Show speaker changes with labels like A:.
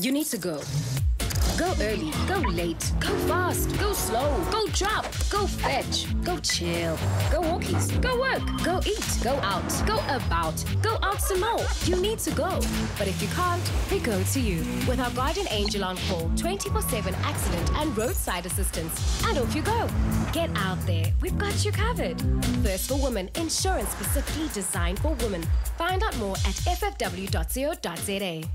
A: You need to go. Go early, go late, go fast, go slow, go drop, go fetch, go chill, go walkies, go work, go eat, go out, go about, go out some more. You need to go. But if you can't, we go to you. With our guardian angel on call, 24 7 accident and roadside assistance. And off you go. Get out there. We've got you covered. First for Women, insurance specifically designed for women. Find out more at ffw.co.za.